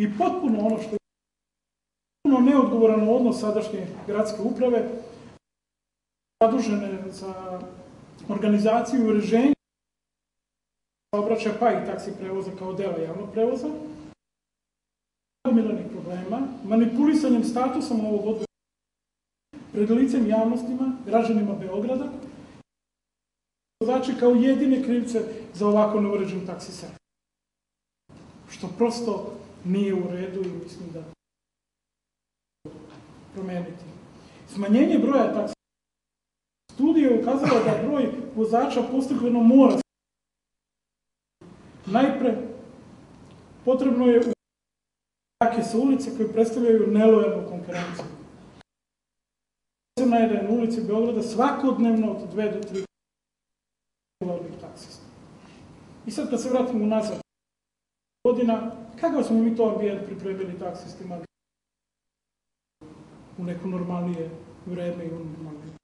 i potpuno ono što je potpuno neodgovoran odnos sadašnje gradske uprave, zadužene za organizaciju i ureženje saobraćaja pa i taksi prevoza kao dela javnog prevoza, gomilanih problema, manipulisanjem statusom ovog odbora pred licem javnostima, građanima Beograda, vozači kao jedine krivce za ovako neuređen taksi sektor. Što prosto nije u redu i mislim da promeniti. Smanjenje broja taksi. Studija je ukazala da broj vozača postepeno mora Najpre, potrebno je jake sa ulice koje predstavljaju nelojalnu konkurenciju. Da na ulici Beograda svakodnevno od 2 do 3 nelojalnih taksista. I sad kad se vratimo nazad godina, kakav smo mi to ambijent pripremili taksistima u neko normalnije vreme i u normalnije.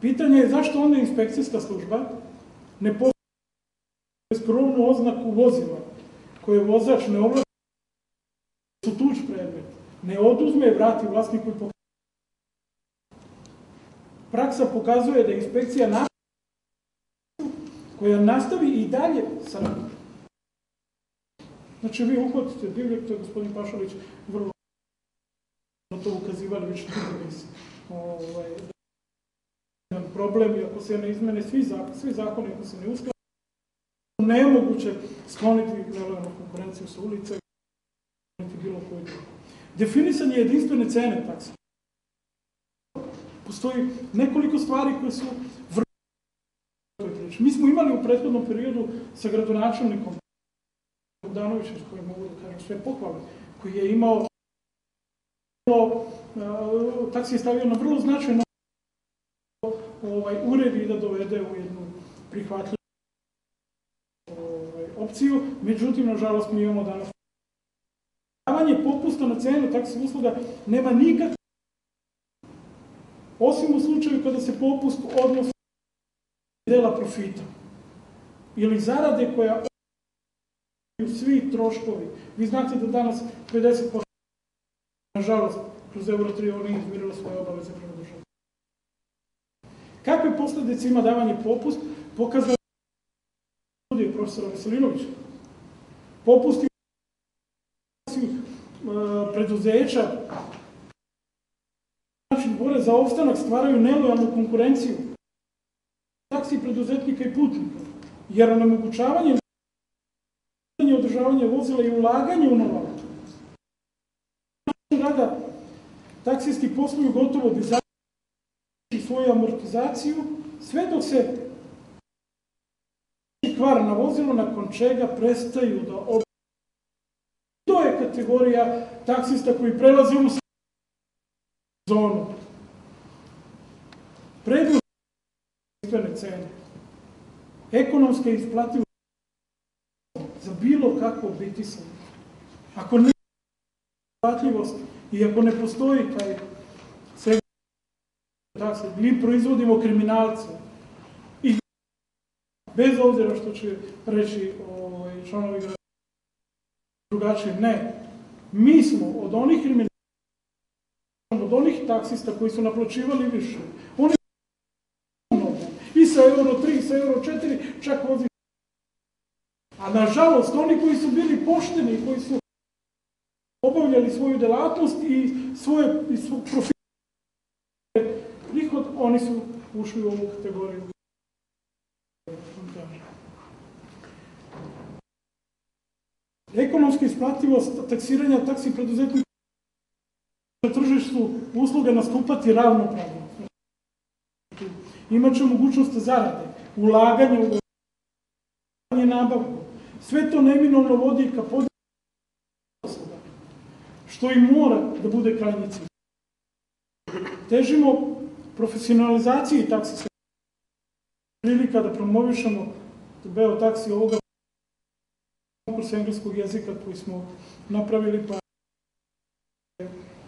Pitanje je zašto onda inspekcijska služba ne postoji skromnu oznaku vozila koje vozač ne ovlaši su tuč predmet, ne oduzme i vrati vlasniku i pokazuje. Praksa pokazuje da inspekcija nastavi koja nastavi i dalje sa. Znači, vi uhvatite divljeg, to je gospodin Pašalić vrlo na to ukazivali već dugo nisu. Ovaj, problem i ako se ne izmene svi zakoni, svi zakoni ako se ne usklade, nemoguće skloniti nelojalnu konkurenciju sa ulice i bilo koji drugo. Definisanje jedinstvene cene taksi. Postoji nekoliko stvari koje su vrlo Mi smo imali u prethodnom periodu sa gradonačelnikom Bogdanovićem, koji mogu da kažem sve pohvale, koji je imao taksi je stavio na vrlo značajno ovaj, uredi da dovede u jednu prihvatljivu opciju, međutim, nažalost, mi imamo danas davanje popusta na cenu taksi usluga. Nema nikakve osim u slučaju kada se popust odnosi dela profita ili zarade koja svi troškovi. Vi znate da danas 50% nažalost kroz Euro 3 ovo nije izmirilo svoje obaveze prema državi. Kakve posledice ima davanje popust? Pokazano studije profesora Veselinovića. Popusti preduzeća način bore za opstanak stvaraju nelojalnu konkurenciju taksi preduzetnika i putnika, jer onemogućavanje održavanje vozila i ulaganje u nova rada taksisti posluju gotovo bez svoju amortizaciju, sve dok se kvar na vozilu, nakon čega prestaju da ob... To je kategorija taksista koji prelaze u zonu. Prednost cene. Ekonomska isplativost za bilo kakvo bitisanje. Ako ne isplatljivost i ako ne postoji taj segment takse, mi proizvodimo kriminalce, bez obzira što će reći ovaj, članovi drugačije, ne. Mi smo od onih kriminala, od onih taksista koji su naplaćivali više, oni i sa euro 3, i sa euro 4, čak vozi nažalost, oni koji su bili pošteni, koji su obavljali svoju delatnost i svoje i prihod, oni su ušli u ovu kategoriju. Ekonomska isplativost taksiranja taksi preduzetnika na tržištu usluga nastupati ravnopravno. Imaće mogućnost zarade, ulaganje u nabavku. Sve to neminovno vodi ka podijelu što i mora da bude krajnji cilj. Težimo profesionalizaciji taksi prilika da promovišemo beo taksi ovoga konkurs engleskog jezika koji smo napravili, pa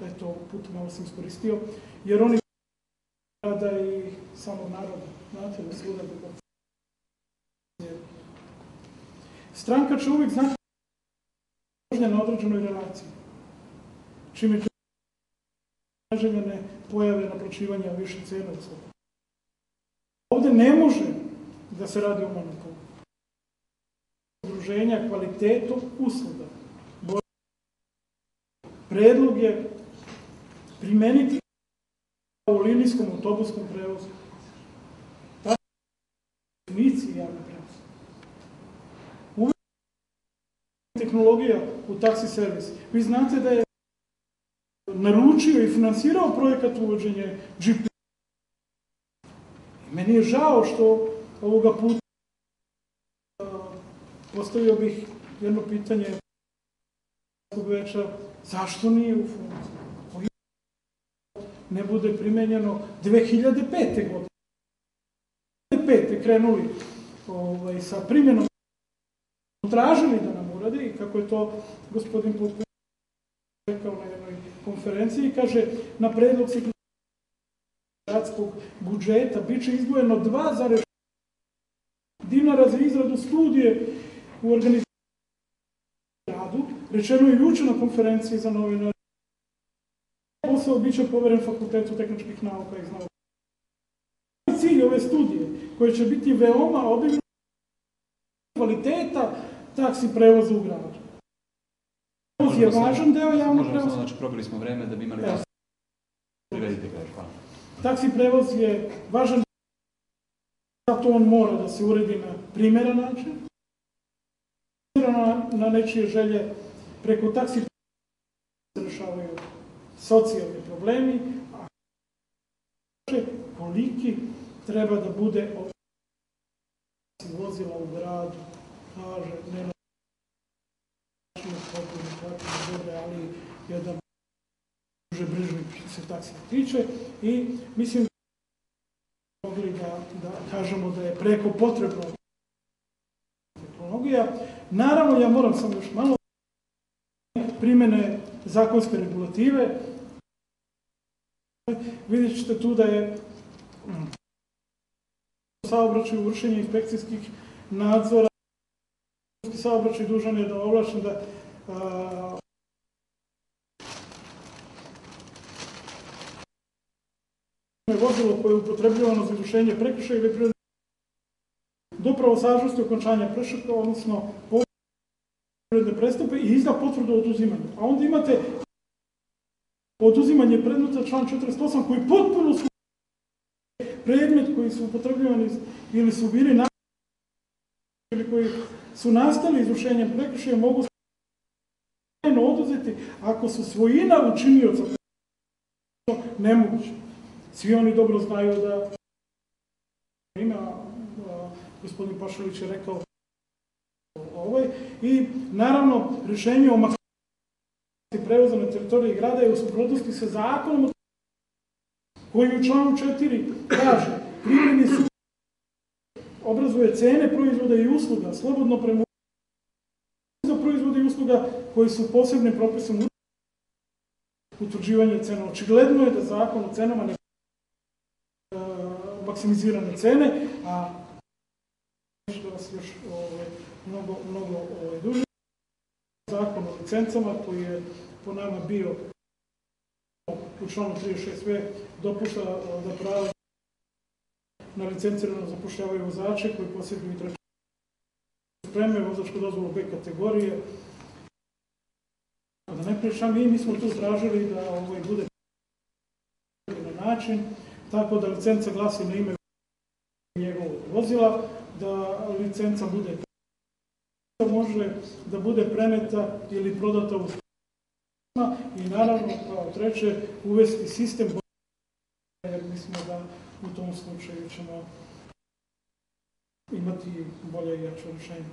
eto, put malo sam iskoristio, jer oni rada i samog naroda, znate, da svuda da Stranka će uvijek znati vožnja na određenoj relaciji. Čime će neželjene pojave naplaćivanja više cena u svemu. Ovdje ne može da se radi o monopolu. Udruženja kvalitetom usluga. Predlog je primeniti u linijskom autobuskom prevozu. Tako je definiciji javne prevoz. Uvijek tehnologija u taksi servis. Vi znate da je naručio i finansirao projekat uvođenje GPS. Meni je žao što ovoga puta a, postavio bih jedno pitanje večera, zašto nije u funkciji? Ne bude primenjeno 2005. godine. 2005. krenuli ovaj, sa primjenom tražili da nam uradi i kako je to gospodin Pupin rekao na jednoj konferenciji, kaže na predlog gradskog budžeta bit će izdvojeno 2,6 dinara za izradu studije u organizaciji radu. Rečeno je juče na konferenciji za novinare. Posao bit će poveren fakultetu tehničkih nauka iz Novog. Cilj ove studije, koje će biti veoma obimna kvaliteta taksi prevoza u gradu. Prevoz je važan deo javnog prevoza. znači probili smo vreme da bi imali vas. Privedite ga hvala. Taksi prevoz je važan zato on mora da se uredi na primjeran način, na, na nečije želje preko taksi se rešavaju socijalni problemi, a koliki treba da bude vozila u gradu, kaže, ne na način potpuno tako dobre, ali jedan duže brižnik što se taksi tiče i mislim da mogli da, da kažemo da je preko potrebno tehnologija. Naravno, ja moram samo još malo primene zakonske regulative. Vidjet ćete tu da je mm, saobraćaju vršenje inspekcijskih nadzora. Saobraćaj dužan je da ovlašen da a, vozilo koje je upotrebljavano za izvršenje prekršaja ili prirodne do pravosažnosti okončanja prekršaja, odnosno prirodne prestupe i izda potvrdu o oduzimanju. A onda imate oduzimanje predmeta član 48 koji potpuno su predmet koji su upotrebljavani ili su bili na ili koji su nastali izvršenjem prekršaja mogu oduzeti ako su svojina učinioca nemoguće. Svi oni dobro znaju da ima, gospodin Pašalić je rekao ovaj, i naravno rješenje o maksimalizaciji prevoza na teritoriji grada je u suprotnosti sa zakonom koji u članu 4 kaže primjeni su obrazuje cene proizvoda i usluga slobodno prema za proizvode i usluga koji su posebnim propisom utvrđivanje cena. Očigledno je da zakon o cenama ne e, maksimizirane cene, a da vas još ovaj, mnogo, mnogo ovaj, duže. Zakon o licencama koji je po nama bio u članu 36v dopušta e, da pravo na licencirano zapošljavaju vozače koji posjeduju i treće spreme, vozačku dozvolu B kategorije. Da ne pričam, mi, mi smo tu tražili da ovaj, bude na način, tako da licenca glasi na ime njegovog vozila, da licenca bude može da bude preneta ili prodata u i naravno kao treće uvesti sistem u tom slučaju ćemo imati bolje i jače rješenje.